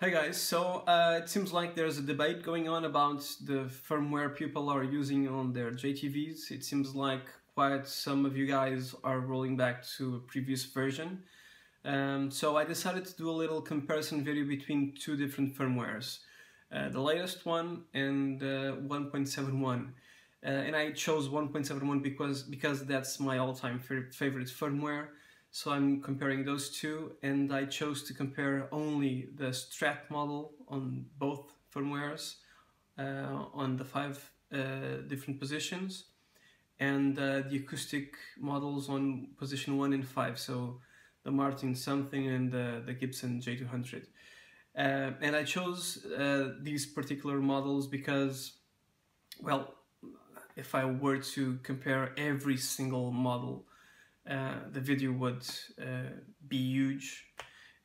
Hey guys, so uh, it seems like there's a debate going on about the firmware people are using on their JTVs. It seems like quite some of you guys are rolling back to a previous version. Um, so I decided to do a little comparison video between two different firmwares. Uh, the latest one and uh, 1.71. Uh, and I chose 1.71 because, because that's my all-time favorite firmware. So I'm comparing those two and I chose to compare only the Strat model on both firmwares uh, on the five uh, different positions and uh, the acoustic models on position 1 and 5 so the Martin something and the, Gibson J200 uh, and I chose uh, these particular models because well if I were to compare every single model the video would uh, be huge.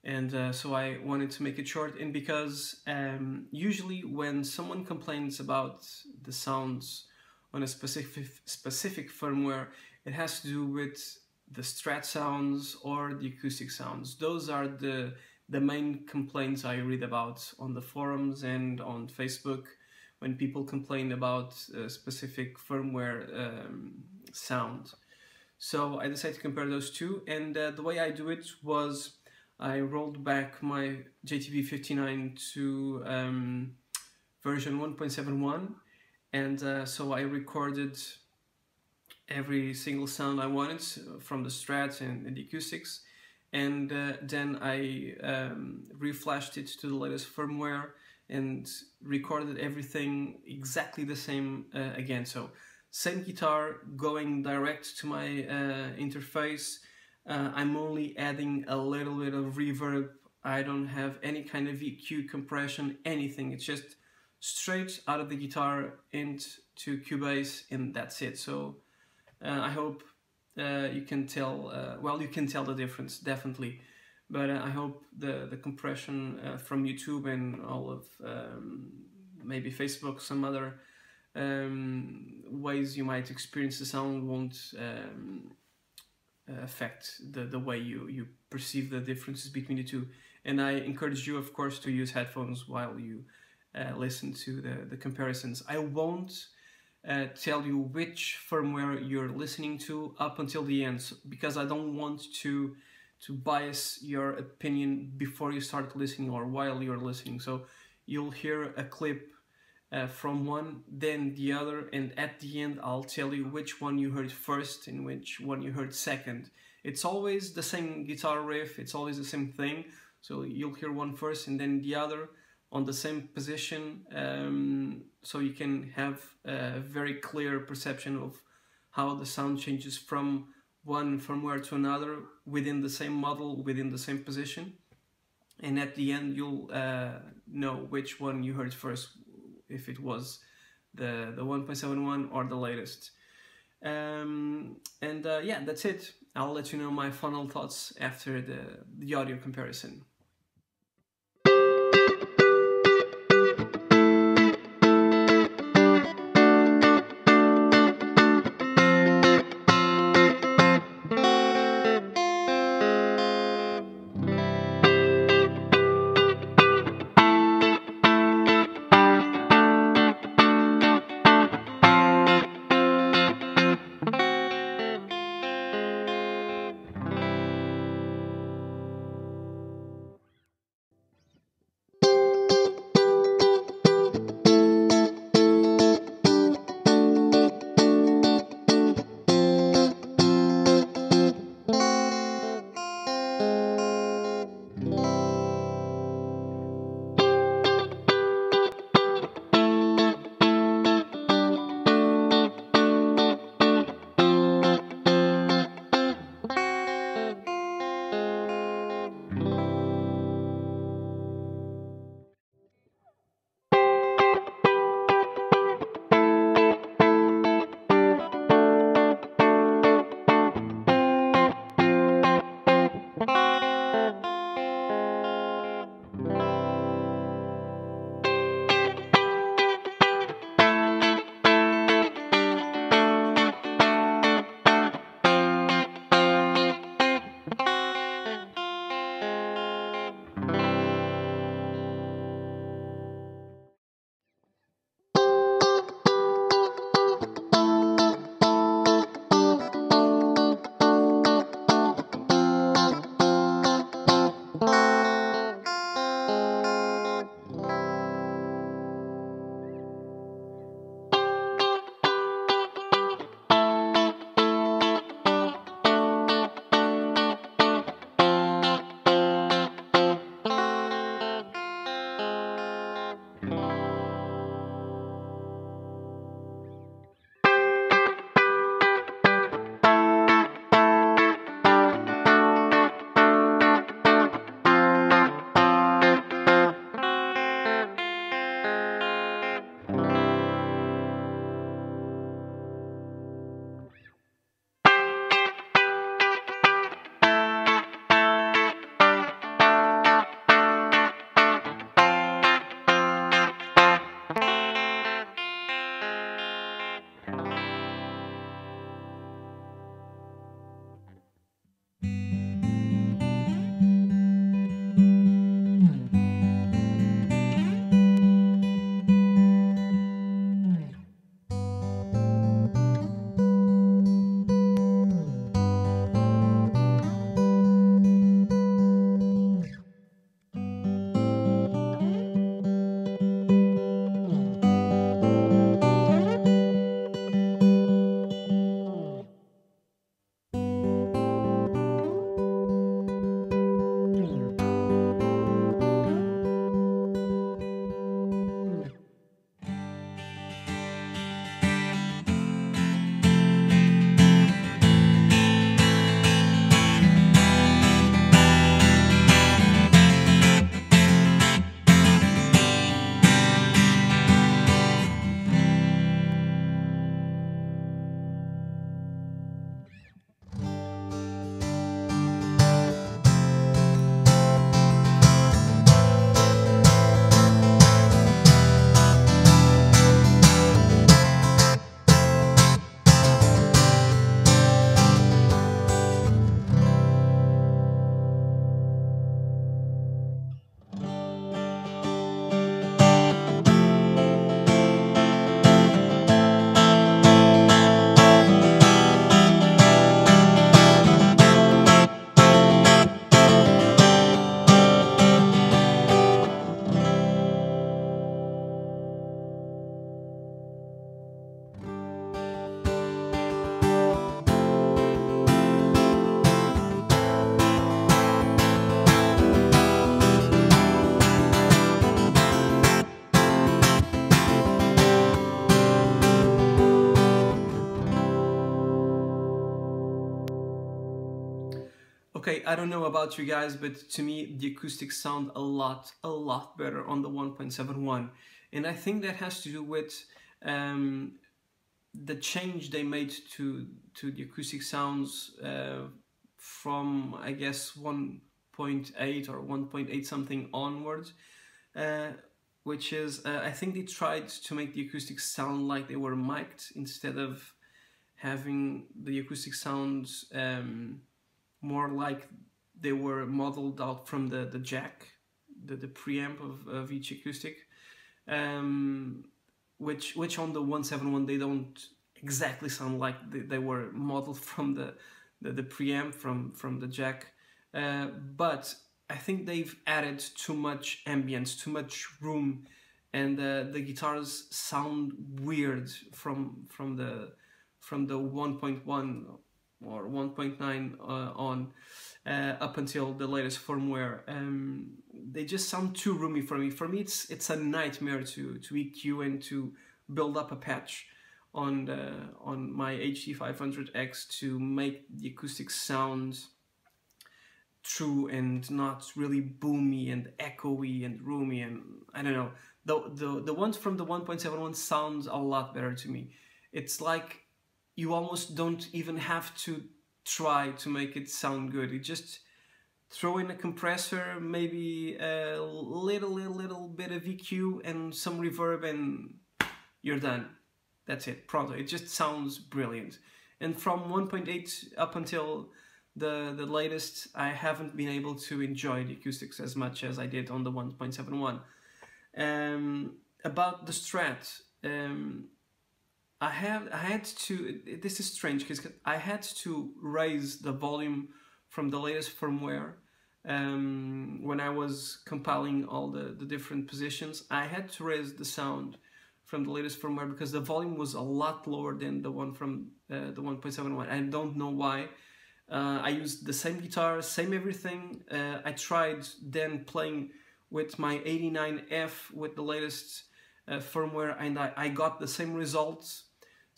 And uh, so I wanted to make it short and because um, usually when someone complains about the sounds on a specific specific firmware it has to do with the strat sounds or the acoustic sounds. Those are the the main complaints I read about on the forums and on Facebook when people complain about specific firmware um, sound so I decided to compare those two and uh, the way I do it was I rolled back my JTV 59 to um, version 1.71 and uh, so I recorded every single sound I wanted from the strats and, and the acoustics and uh, then I um, reflashed it to the latest firmware and recorded everything exactly the same uh, again. So same guitar going direct to my uh, interface. Uh, I'm only adding a little bit of reverb. I don't have any kind of EQ compression, anything. It's just straight out of the guitar into Cubase and that's it. So uh, I hope uh, you can tell, uh, well you can tell the difference definitely. But uh, I hope the, the compression from YouTube and all of um, maybe Facebook, some other um, ways you might experience the sound won't um, affect the, the way you, you perceive the differences between the two. And I encourage you, of course, to use headphones while you uh, listen to the, the comparisons. I won't uh, tell you which firmware you're listening to up until the end because I don't want to to bias your opinion before you start listening or while you're listening. So you'll hear a clip uh, from one, then the other, and at the end I'll tell you which one you heard first and which one you heard second. It's always the same guitar riff, it's always the same thing, so you'll hear one first and then the other on the same position, um, so you can have a very clear perception of how the sound changes from one firmware to another within the same model, within the same position. And at the end, you'll uh, know which one you heard first, if it was the, the 1.71 or the latest. Um, and uh, yeah, that's it. I'll let you know my final thoughts after the, the audio comparison. Okay, I don't know about you guys, but to me the acoustics sound a lot, a lot better on the 1.71. And I think that has to do with um, the change they made to, to the acoustic sounds uh, from, I guess, 1.8 or 1.8 something onwards. Uh, which is, uh, I think they tried to make the acoustics sound like they were mic'd instead of having the acoustic sounds um, more like they were modeled out from the, the jack, the, the preamp of, of each acoustic, um, which which on the 171 they don't exactly sound like they, they were modeled from the, the, the preamp from, from the jack, uh, but I think they've added too much ambience, too much room, and uh, the guitars sound weird from from the from the 1.1 or 1.9 uh, on uh, up until the latest firmware. Um, they just sound too roomy for me. For me, it's it's a nightmare to to EQ and to build up a patch on the on my HD500X to make the acoustic sound true and not really boomy and echoey and roomy and I don't know. The the the ones from the 1.71 sounds a lot better to me. It's like you almost don't even have to try to make it sound good. You just throw in a compressor, maybe a little, little, little bit of EQ and some reverb and you're done. That's it, pronto. It just sounds brilliant. And from 1.8 up until the, the latest, I haven't been able to enjoy the acoustics as much as I did on the 1.71. Um, about the Strat, um, I have I had to this is strange because I had to raise the volume from the latest firmware um, when I was compiling all the, the different positions. I had to raise the sound from the latest firmware because the volume was a lot lower than the one from uh, the 1.71 I don't know why. Uh, I used the same guitar same everything. Uh, I tried then playing with my 89F with the latest uh, firmware and I, I got the same results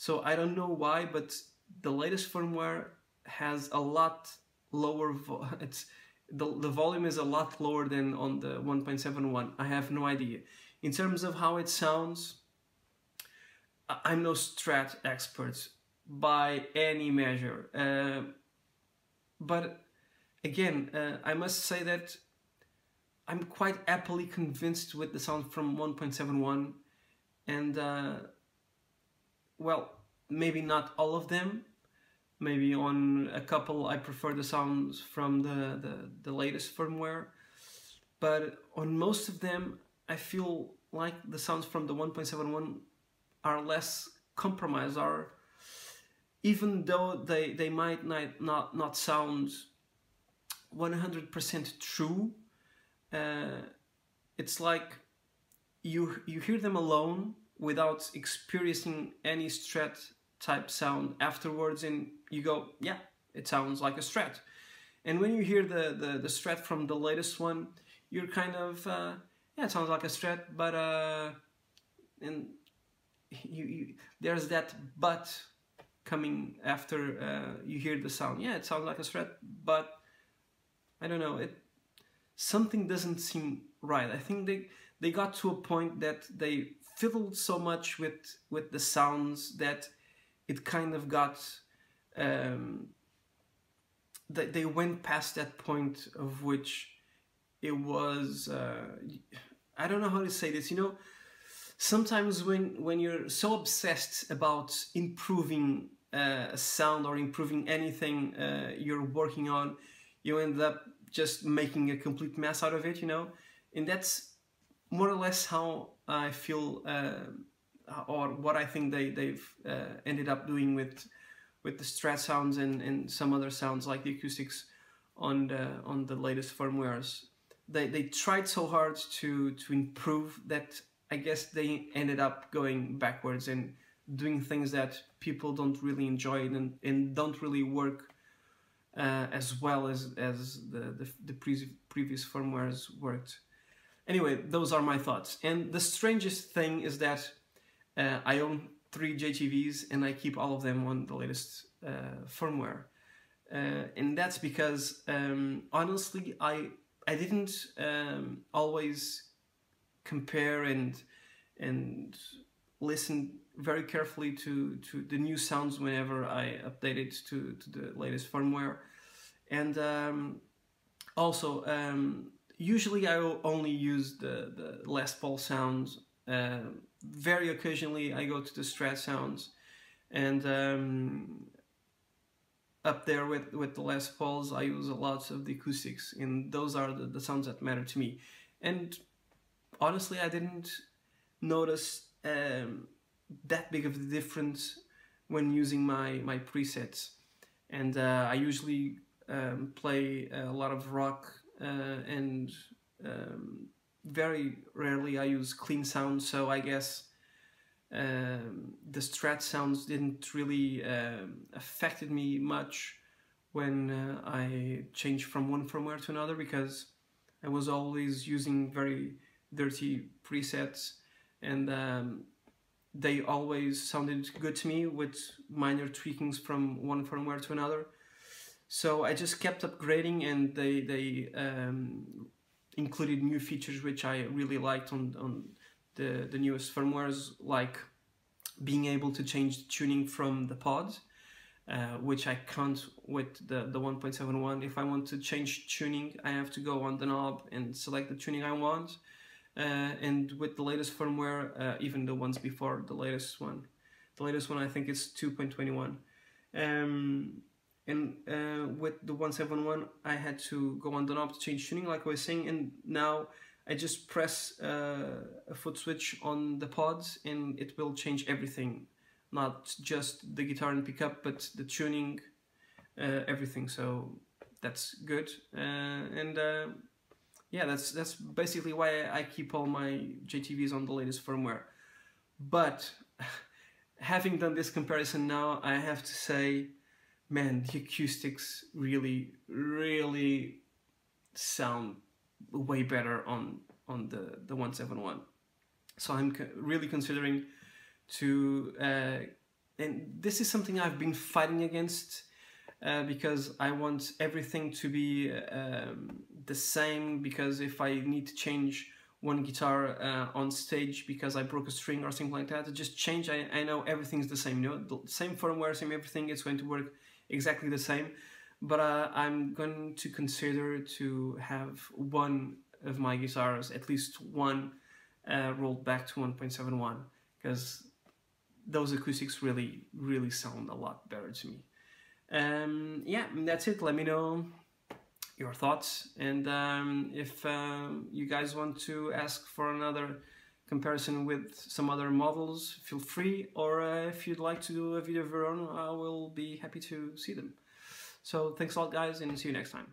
so I don't know why, but the latest firmware has a lot lower, it's the, the volume is a lot lower than on the 1.71. I have no idea. In terms of how it sounds, I'm no Strat expert by any measure. Uh, but again, uh, I must say that I'm quite happily convinced with the sound from 1.71 and uh, well, maybe not all of them. Maybe on a couple, I prefer the sounds from the, the, the latest firmware. But on most of them, I feel like the sounds from the 1.71 are less compromised, are even though they, they might not, not, not sound 100% true, uh, it's like you, you hear them alone without experiencing any strat type sound afterwards and you go, yeah, it sounds like a strat. And when you hear the, the, the strat from the latest one, you're kind of, uh, yeah, it sounds like a strat, but, uh, and you, you, there's that but coming after uh, you hear the sound. Yeah, it sounds like a strat, but I don't know, it, something doesn't seem right. I think they, they got to a point that they fiddled so much with with the sounds that it kind of got um, that they went past that point of which it was uh, I don't know how to say this you know sometimes when when you're so obsessed about improving uh, a sound or improving anything uh, you're working on you end up just making a complete mess out of it you know? And that's more or less how I feel uh, or what I think they they've uh, ended up doing with with the strat sounds and, and some other sounds like the acoustics on the on the latest firmwares. They they tried so hard to to improve that I guess they ended up going backwards and doing things that people don't really enjoy and, and don't really work uh, as well as as the the, the pre previous firmwares worked. Anyway, those are my thoughts. And the strangest thing is that uh, I own three JTVs and I keep all of them on the latest uh, firmware. Uh, and that's because um, honestly, I I didn't um, always compare and and listen very carefully to to the new sounds whenever I updated to to the latest firmware, and um, also um, usually I will only use the, the Les Paul sounds. Uh, very occasionally I go to the Strat sounds and um, up there with, with the Les Pauls I use a lot of the acoustics and those are the, the sounds that matter to me. And honestly I didn't notice um, that big of a difference when using my, my presets. And uh, I usually um, play a lot of rock and um, very rarely I use clean sound, so I guess um, the strat sounds didn't really um, affected me much when uh, I changed from one firmware to another because I was always using very dirty presets and um, they always sounded good to me with minor tweakings from one firmware to another. So I just kept upgrading and they, they um, included new features which I really liked on, on the, the newest firmwares, like being able to change the tuning from the pod, uh, which I can't with the, the 1.71. If I want to change tuning, I have to go on the knob and select the tuning I want. Uh, and with the latest firmware, uh, even the ones before the latest one, the latest one I think is 2.21. Um, and uh, with the 171 I had to go on the knob to change tuning like I was saying and now I just press uh, a foot switch on the pods and it will change everything. Not just the guitar and pickup but the tuning uh, everything. So that's good. Uh, and uh, yeah that's that's basically why I keep all my JTVs on the latest firmware. But having done this comparison now I have to say man, the acoustics really, really sound way better on on the the 171. So I'm co really considering to, uh, and this is something I've been fighting against uh, because I want everything to be um, the same. Because if I need to change one guitar uh, on stage because I broke a string or something like that, just change. I, I know everything's the same. You know, the same firmware, same everything. It's going to work exactly the same but uh, I'm going to consider to have one of my guitars, at least one, uh, rolled back to 1.71 because those acoustics really, really sound a lot better to me. Um, yeah, that's it. Let me know your thoughts and um, if um, you guys want to ask for another comparison with some other models, feel free. Or uh, if you'd like to do a video of your own, I will be happy to see them. So thanks a lot, guys, and see you next time.